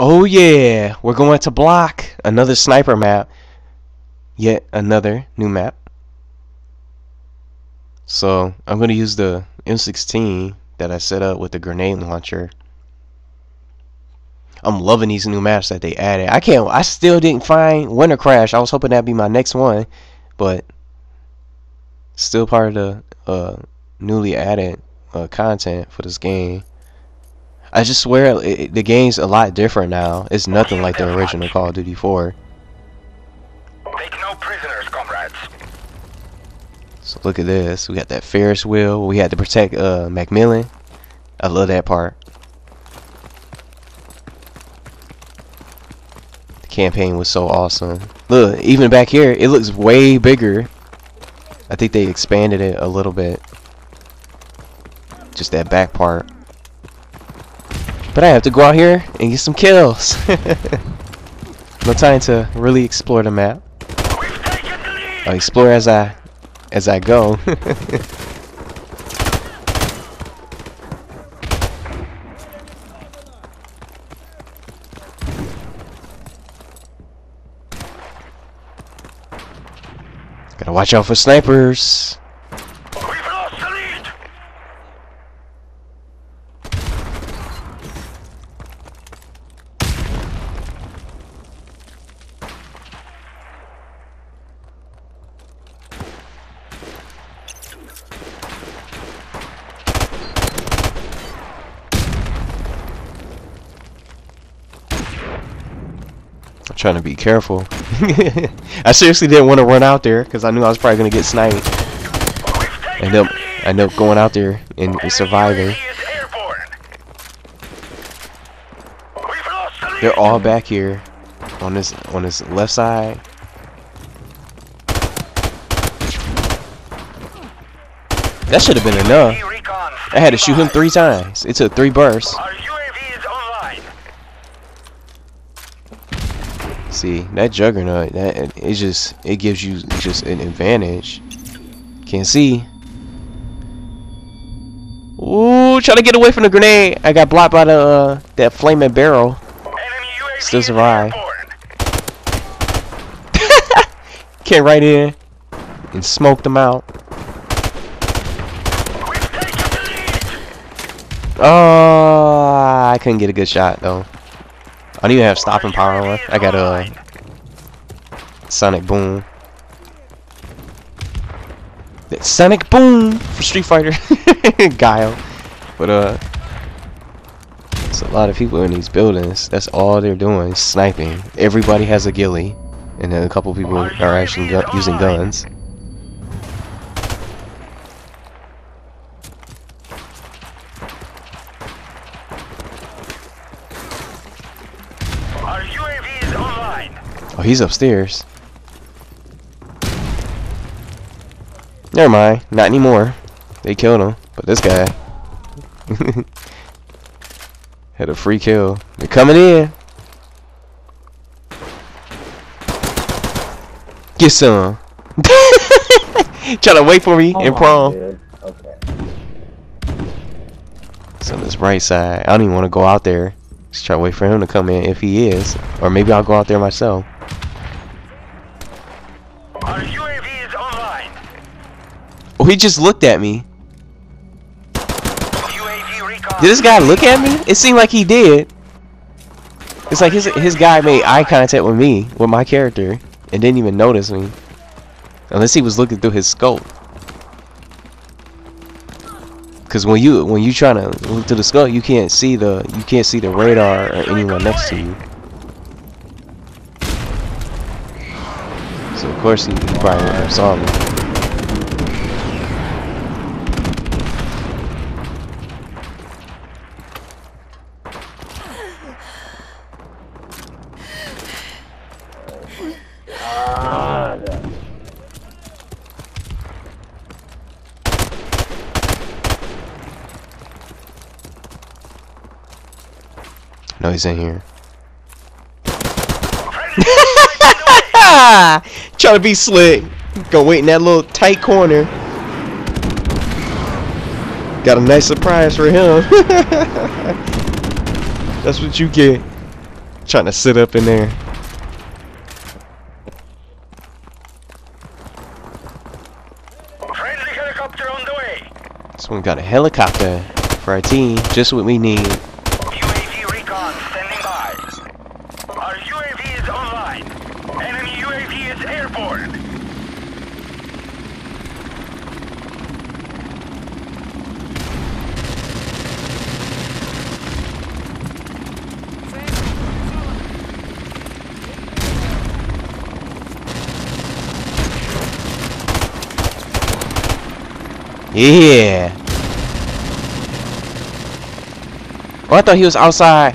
Oh yeah, we're going to Bloc another sniper map. Yet another new map. So I'm going to use the M16 that I set up with the grenade launcher. I'm loving these new maps that they added. I can't. I still didn't find Winter Crash. I was hoping that'd be my next one, but still part of the uh, newly added uh, content for this game. I just swear it, the game's a lot different now. It's nothing like the original Call of Duty 4. Take no prisoners, comrades. So look at this. We got that Ferris wheel. We had to protect uh, Macmillan. I love that part. The campaign was so awesome. Look, even back here, it looks way bigger. I think they expanded it a little bit. Just that back part. But I have to go out here and get some kills. no time to really explore the map. I'll explore as I as I go. Gotta watch out for snipers. We've lost the lead. I'm trying to be careful. I seriously didn't want to run out there because I knew I was probably gonna get sniped. End up. I end up going out there and, and surviving. They're all back here on this on this left side. That should have been enough. I had to shoot him three times. It took three bursts. Our UAV is online. See that juggernaut? That it just it gives you just an advantage. Can't see. Ooh, trying to get away from the grenade. I got blocked by the uh, that flaming barrel. Still survive. Came right in and smoked them out. We've taken the lead. Oh, I couldn't get a good shot though. I don't even have stopping power. I got a sonic boom. Sonic boom for Street Fighter, Guile. But uh, it's a lot of people in these buildings. That's all they're doing, sniping. Everybody has a ghillie, and then a couple people are actually gu using guns. Our UAV is online. Oh, he's upstairs. Never mind, not anymore. They killed him, but this guy had a free kill. They're coming in. Get some. Trying to wait for me in oh prom. Okay. It's on this right side. I don't even want to go out there. Just try to wait for him to come in if he is. Or maybe I'll go out there myself. Oh, he just looked at me. Did this guy look at me? It seemed like he did. It's like his his guy made eye contact with me, with my character, and didn't even notice me. Unless he was looking through his scope. Cause when you when you trying to look through the scope, you can't see the you can't see the radar or anyone next to you. So of course he, he probably have saw me. No, he's in here. Ah! Trying to be slick. Go wait in that little tight corner. Got a nice surprise for him. That's what you get. Trying to sit up in there. Friendly helicopter on the way. Someone got a helicopter for our team. Just what we need. UAV recon standing by. Our UAV is online. Enemy UAV is airborne. Yeah. Oh, I thought he was outside.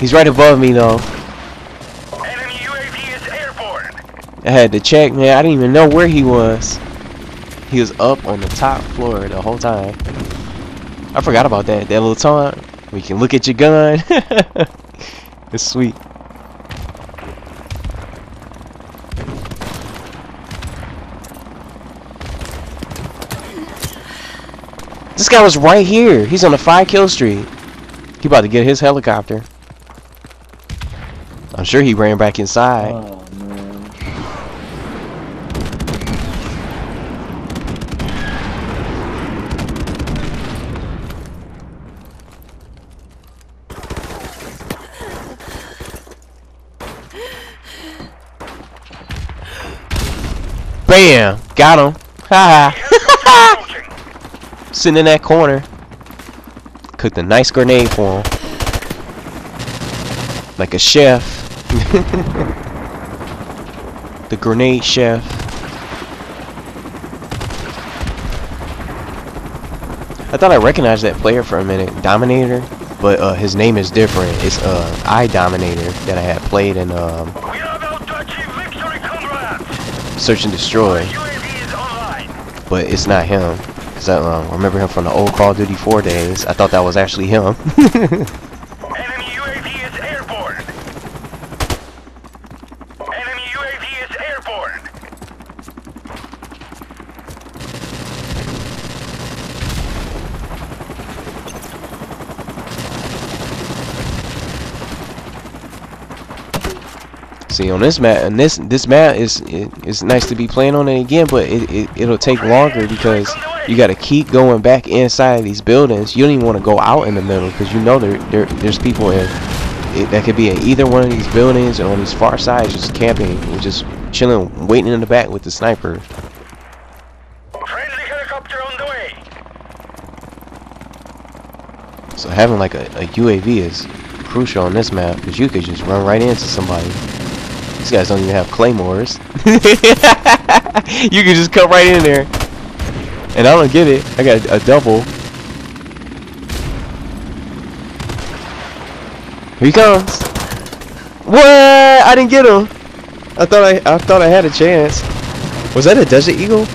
He's right above me though. Enemy UAV is airborne. I had to check, man. I didn't even know where he was. He was up on the top floor the whole time. I forgot about that. That little taunt. We can look at your gun. it's sweet. This guy was right here. He's on a five kill streak. He about to get his helicopter. I'm sure he ran back inside. Oh man. Bam! Got him. Ha ha. Sitting in that corner. Cooked a nice grenade for him. Like a chef. the grenade chef. I thought I recognized that player for a minute, Dominator, but uh, his name is different. It's uh, I Dominator that I had played in um, We are about to achieve victory, comrades. Search and Destroy. UAV is online. but it's not him. Cause I um, remember him from the old Call of Duty 4 days. I thought that was actually him. Enemy UAV is airborne. Enemy UAV is airborne. See on this map, and this this map is it, it's nice to be playing on it again, but it, it it'll take longer because you got to keep going back inside these buildings. You don't even want to go out in the middle because you know there, there there's people in it, that could be in either one of these buildings or on these far sides just camping and just chilling, waiting in the back with the sniper. Friendly helicopter on the way. So having like a, a UAV is crucial on this map because you could just run right into somebody. These guys don't even have claymores. you can just come right in there. And I don't get it. I got a double. Here he comes. What? I didn't get him. I thought I I thought I had a chance. Was that a Desert Eagle?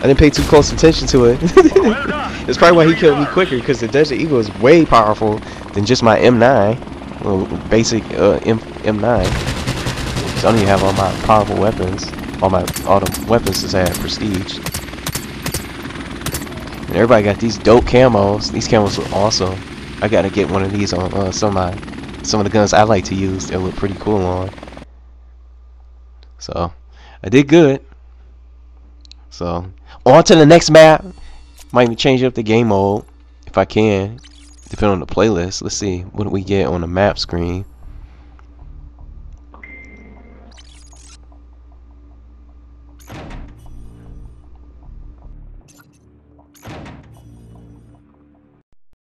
I didn't pay too close attention to it. It's probably why he killed me quicker because the Desert Eagle is way powerful than just my M9, well, basic uh, M M9. So I don't even have all my powerful weapons, all my all the weapons since I had prestige. And everybody got these dope camos. These camos look awesome. I gotta get one of these on uh, some of my some of the guns I like to use. They look pretty cool on. So I did good. So on to the next map. Might even change up the game mode if I can, depending on the playlist. Let's see what we get on the map screen.